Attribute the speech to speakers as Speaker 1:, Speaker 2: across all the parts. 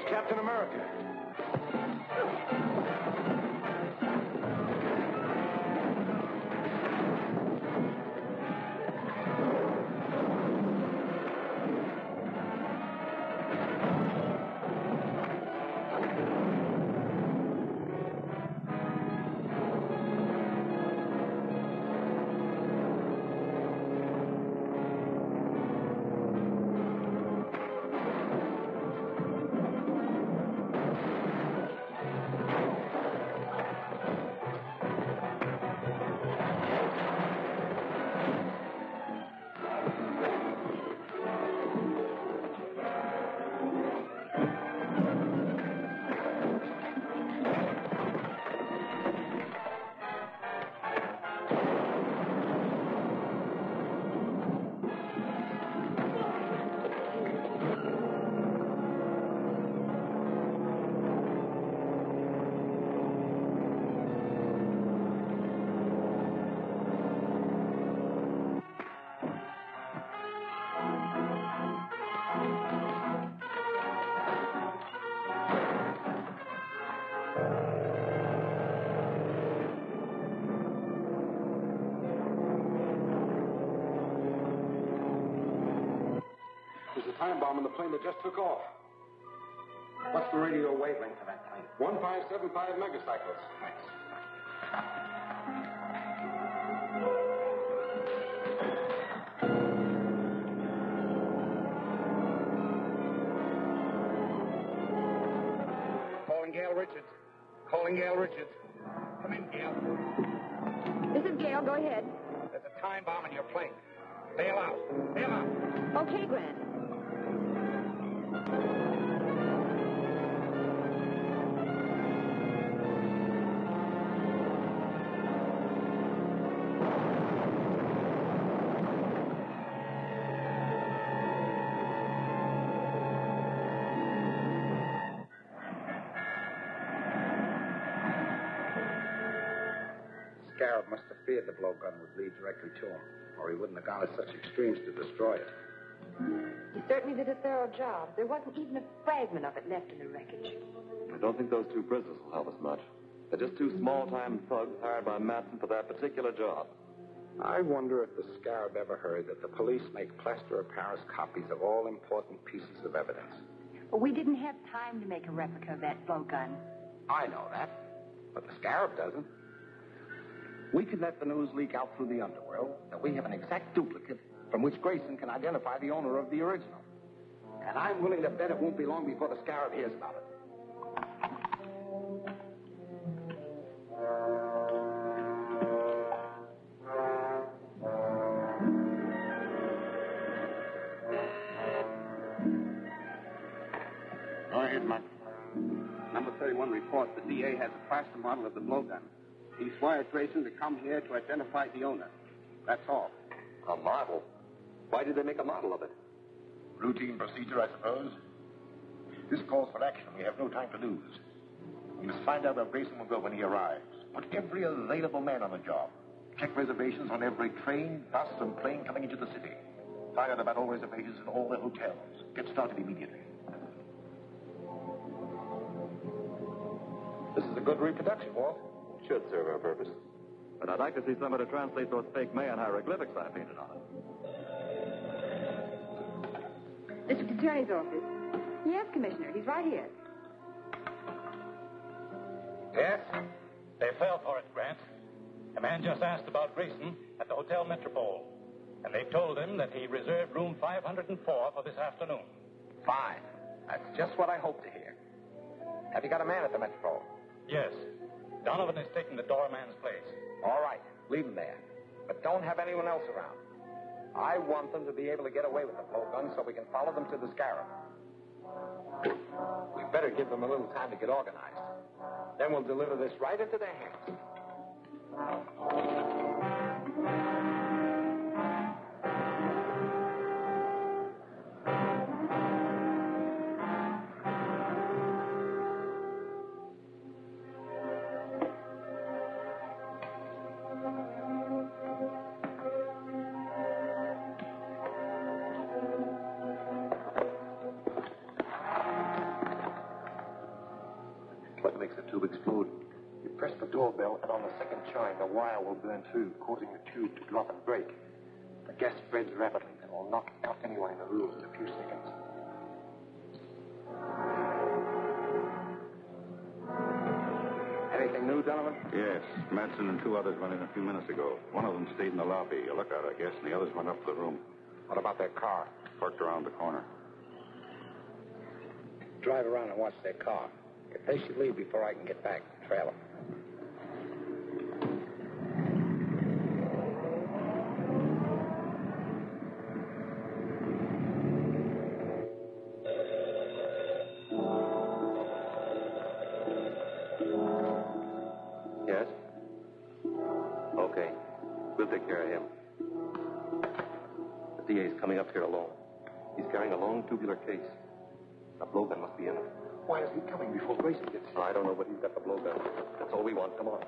Speaker 1: That's Captain America. Time bomb in the plane that just took off.
Speaker 2: What's the radio wavelength of that plane?
Speaker 1: 1575 megacycles.
Speaker 2: Thanks. Calling Gail Richards. Calling Gail Richards. Come in, Gail.
Speaker 3: This is Gail. Go ahead.
Speaker 2: There's a time bomb in your plane. Bail out. Bail out.
Speaker 3: Okay, Grant.
Speaker 2: Scarab must have feared the blowgun would lead directly to him, or he wouldn't have gone to such extremes to destroy it.
Speaker 3: He certainly did a thorough job. There wasn't even a fragment of it left in the wreckage.
Speaker 4: I don't think those two prisoners will help us much. They're just two small-time thugs hired by Matson for that particular job.
Speaker 2: I wonder if the Scarab ever heard that the police make plaster of Paris copies of all important pieces of evidence.
Speaker 3: But we didn't have time to make a replica of that blowgun.
Speaker 2: I know that, but the Scarab doesn't. We can let the news leak out through the underworld that we have an exact duplicate from which Grayson can identify the owner of the original. And I'm willing to bet it won't be long before the Scarab hears about it.
Speaker 5: Go ahead, Matt. Number 31 reports the DA has a plaster model of the blowgun. He's wired Grayson to come here to identify the owner. That's all.
Speaker 4: A model? Why did they make a model of it?
Speaker 6: Routine procedure, I suppose. This calls for action. We have no time to lose. We must find out where Grayson will go when he arrives. Put every available man on the job. Check reservations on every train, bus, and plane coming into the city. Find out about all reservations in all the hotels. Get started immediately.
Speaker 2: This is a good reproduction, Walt.
Speaker 4: Should serve our purpose. But I'd like to see somebody translate those fake Mayan hieroglyphics I painted on it.
Speaker 3: District Attorney's office. Yes, Commissioner. He's right here.
Speaker 2: Yes?
Speaker 7: They fell for it, Grant. A man just asked about Grayson at the Hotel Metropole. And they told him that he reserved room 504 for this afternoon.
Speaker 2: Fine. That's just what I hoped to hear. Have you got a man at the Metropole?
Speaker 7: Yes. Donovan is taking the doorman's place.
Speaker 2: All right. Leave him there. But don't have anyone else around. I want them to be able to get away with the blowgun so we can follow them to the Scarab. We better give them a little time to get organized. Then we'll deliver this right into their hands.
Speaker 5: Tube explode.
Speaker 2: You press the doorbell, and on the second chime, the wire will burn through, causing the tube to drop and break. The gas spreads rapidly and will knock out anyone in the room in a few seconds. Anything new, Donovan?
Speaker 1: Yes, Matson and two others went in a few minutes ago. One of them stayed in the lobby, a lookout, I guess, and the others went up to the room.
Speaker 2: What about their car?
Speaker 1: Parked around the corner.
Speaker 2: Drive around and watch their car. If they should leave before I can get back, trail them.
Speaker 5: Yes? Okay. We'll take care of him. The DA's coming up here alone. He's carrying a long tubular case. A blowgun must be in it.
Speaker 2: Why is he coming before Grayson gets here?
Speaker 5: I don't know, but he's got the blowgun. That's all we want. Come on.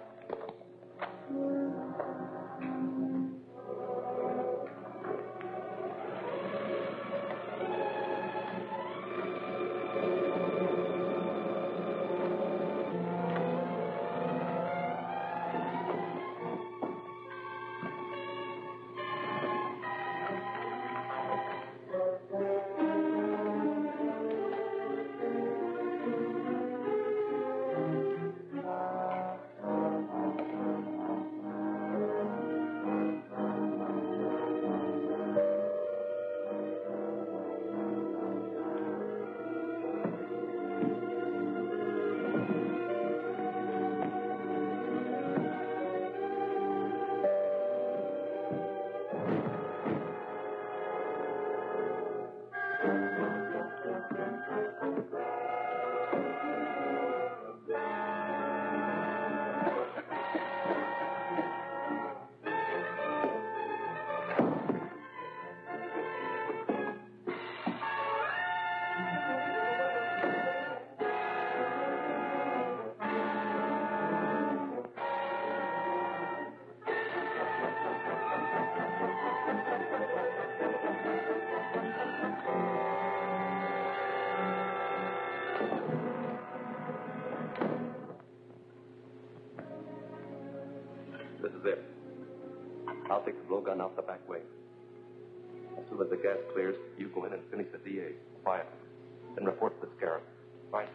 Speaker 5: Blowgun out the back way. As soon as the gas clears, you go in and finish the DA. Quiet. Then report to the scarab. Right.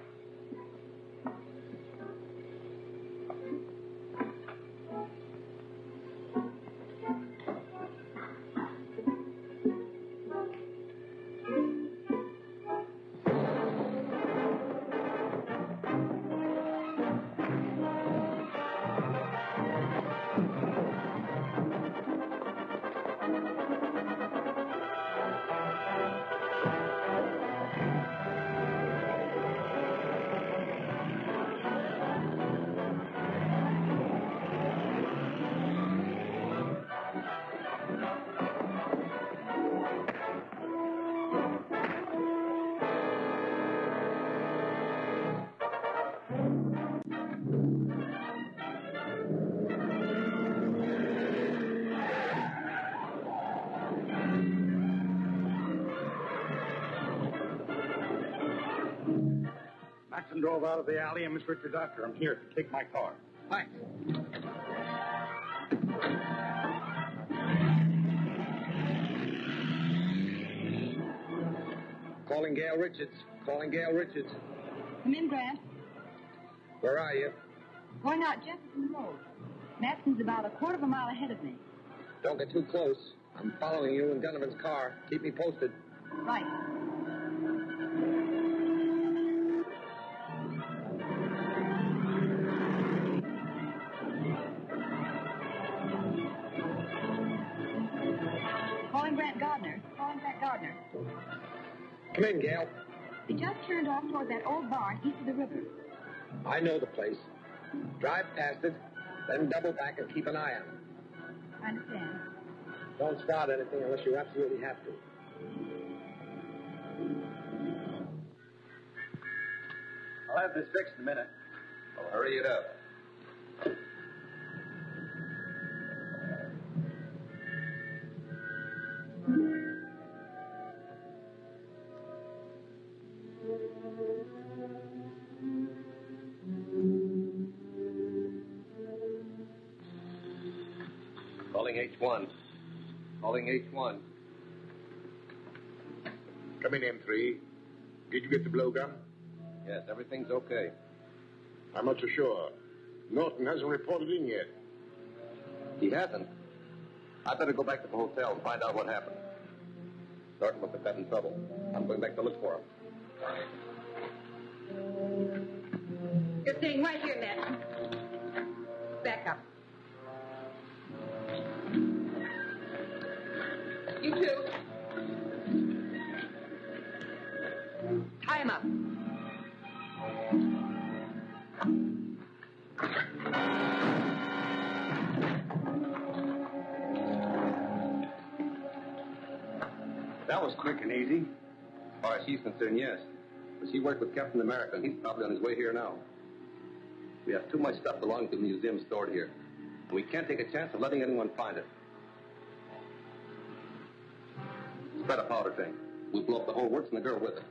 Speaker 6: Drove out of the alley, and Miss Richard after him. Here, to take my car.
Speaker 2: Thanks. Calling Gail Richards. Calling Gail Richards.
Speaker 3: Come in, Grant.
Speaker 2: Where are you?
Speaker 3: Going out Jefferson Road. Matson's about a quarter of a mile ahead of me.
Speaker 2: Don't get too close. I'm following you in Donovan's car. Keep me posted.
Speaker 3: Right. Calling Grant Gardner.
Speaker 2: Come in, Gail.
Speaker 3: He just turned off toward that old barn east of the river.
Speaker 2: I know the place. Drive past it, then double back and keep an eye on it.
Speaker 3: I understand.
Speaker 2: Don't start anything unless you absolutely have to.
Speaker 4: I'll have this fixed in a minute.
Speaker 5: Well, hurry it up. H1.
Speaker 6: Come in, M3. Did you get the blowgun?
Speaker 5: Yes, everything's okay.
Speaker 6: I'm not so sure. Norton hasn't reported in yet.
Speaker 5: He hasn't. I better go back to the hotel and find out what happened. Norton must have got in trouble. I'm going back to look for him.
Speaker 3: You're staying right here, Ned. Back up. You too. Tie him up.
Speaker 4: That was quick and easy.
Speaker 5: As far as she's concerned, yes. But she worked with Captain America, and he's probably on his way here now. We have too much stuff belonging to the museum stored here. And we can't take a chance of letting anyone find it. Spread a powder thing. We'll blow up the whole works and the girl with it.